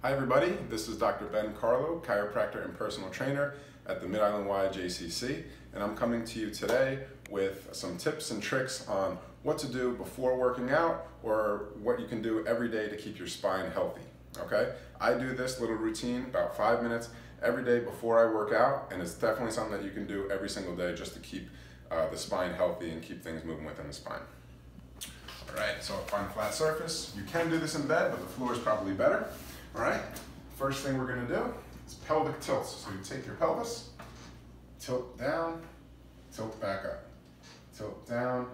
Hi everybody, this is Dr. Ben Carlow, chiropractor and personal trainer at the Mid-Island Y JCC, and I'm coming to you today with some tips and tricks on what to do before working out or what you can do every day to keep your spine healthy, okay? I do this little routine about five minutes every day before I work out, and it's definitely something that you can do every single day just to keep uh, the spine healthy and keep things moving within the spine. All right, so find a flat surface. You can do this in bed, but the floor is probably better. All right, first thing we're gonna do is pelvic tilts. So you take your pelvis, tilt down, tilt back up, tilt down,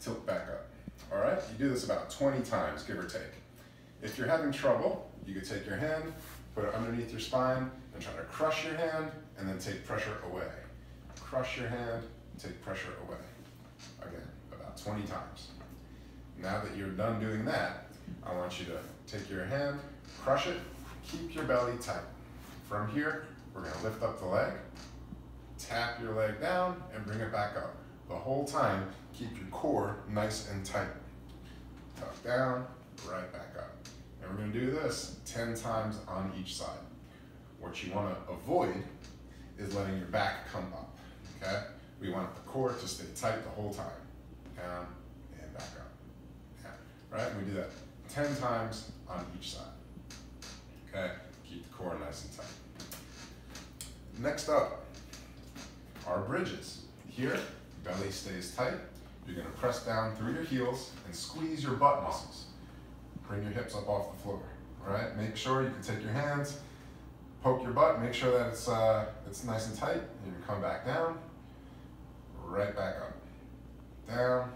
tilt back up. All right, you do this about 20 times, give or take. If you're having trouble, you could take your hand, put it underneath your spine, and try to crush your hand, and then take pressure away. Crush your hand, take pressure away. Again, about 20 times. Now that you're done doing that, I want you to take your hand, crush it, keep your belly tight. From here, we're gonna lift up the leg, tap your leg down, and bring it back up. The whole time, keep your core nice and tight. Tuck down, right back up. And we're gonna do this 10 times on each side. What you wanna avoid is letting your back come up, okay? We want the core to stay tight the whole time. Down and back up right? And we do that 10 times on each side. Okay, keep the core nice and tight. Next up, our bridges. Here, belly stays tight. You're gonna press down through your heels and squeeze your butt muscles. Bring your hips up off the floor, all right? Make sure you can take your hands, poke your butt, make sure that it's, uh, it's nice and tight. You can come back down, right back up. Down,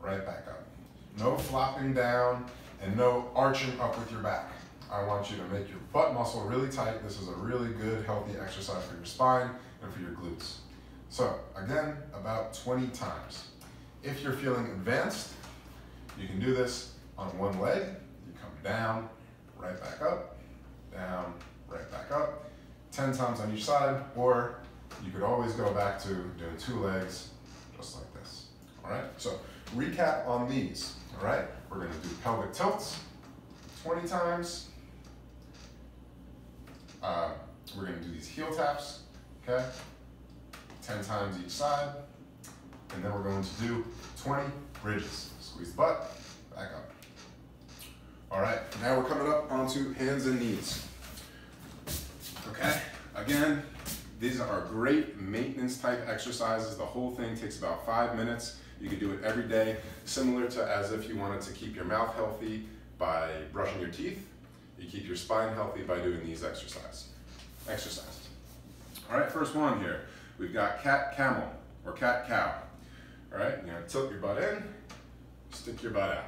right back up. No flopping down and no arching up with your back. I want you to make your butt muscle really tight. This is a really good, healthy exercise for your spine and for your glutes. So again, about 20 times. If you're feeling advanced, you can do this on one leg. You come down, right back up, down, right back up, 10 times on each side, or you could always go back to doing two legs, just like this. All right, so recap on these. All right, we're gonna do pelvic tilts 20 times. Uh, we're gonna do these heel taps, okay? 10 times each side. And then we're going to do 20 bridges. Squeeze the butt, back up. All right, now we're coming up onto hands and knees. Okay, again, these are great maintenance type exercises. The whole thing takes about five minutes. You can do it every day, similar to as if you wanted to keep your mouth healthy by brushing your teeth. You keep your spine healthy by doing these exercises. Exercises. All right, first one here. We've got cat camel or cat cow. All right, you're gonna tilt your butt in, stick your butt out.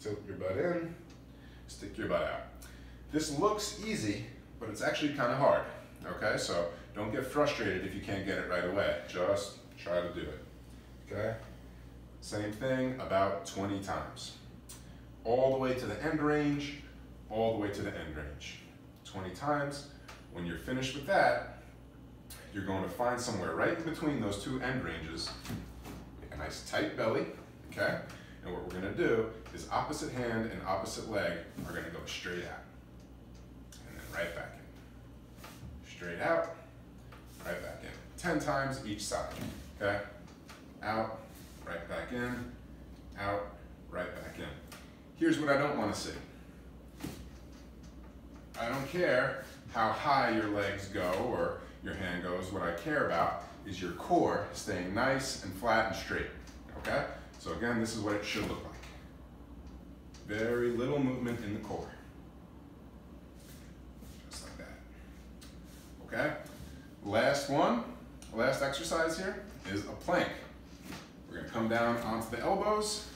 Tilt your butt in, stick your butt out. This looks easy, but it's actually kind of hard. Okay, so don't get frustrated if you can't get it right away. Just try to do it okay? Same thing about 20 times. All the way to the end range, all the way to the end range. 20 times. When you're finished with that, you're going to find somewhere right in between those two end ranges, make a nice tight belly, okay? And what we're gonna do is opposite hand and opposite leg are gonna go straight out. And then right back in. Straight out, right back in. 10 times each side, okay? Out, right back in, out, right back in. Here's what I don't want to see. I don't care how high your legs go or your hand goes. What I care about is your core staying nice and flat and straight, okay? So again, this is what it should look like. Very little movement in the core. Just like that, okay? Last one, last exercise here is a plank. Gonna come down onto the elbows.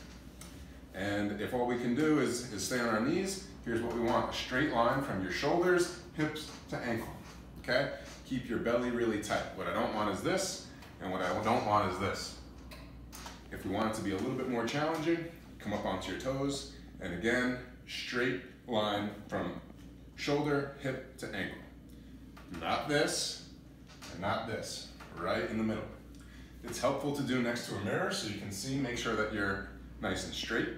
And if all we can do is, is stay on our knees, here's what we want, a straight line from your shoulders, hips to ankle, okay? Keep your belly really tight. What I don't want is this, and what I don't want is this. If we want it to be a little bit more challenging, come up onto your toes, and again, straight line from shoulder, hip to ankle. Not this, and not this, right in the middle. It's helpful to do next to a mirror so you can see, make sure that you're nice and straight,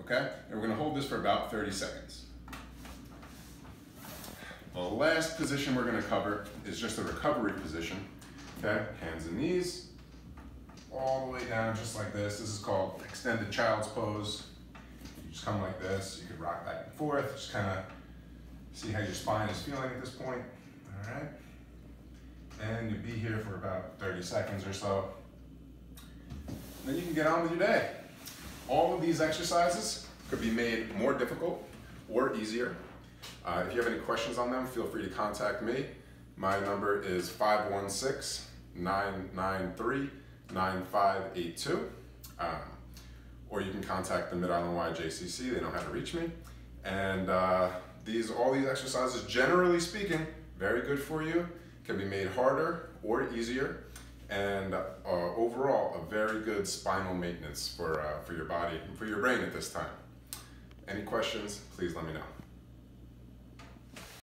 okay? And we're gonna hold this for about 30 seconds. The last position we're gonna cover is just a recovery position, okay? Hands and knees, all the way down just like this. This is called extended child's pose. You just come like this, you could rock back and forth, just kinda see how your spine is feeling at this point, all right? And you'll be here for about 30 seconds or so. Then you can get on with your day. All of these exercises could be made more difficult or easier. Uh, if you have any questions on them, feel free to contact me. My number is 516-993-9582. Um, or you can contact the Mid-Island YJCC, they know how to reach me. And uh, these, all these exercises, generally speaking, very good for you, can be made harder or easier and uh, overall a very good spinal maintenance for, uh, for your body and for your brain at this time. Any questions, please let me know.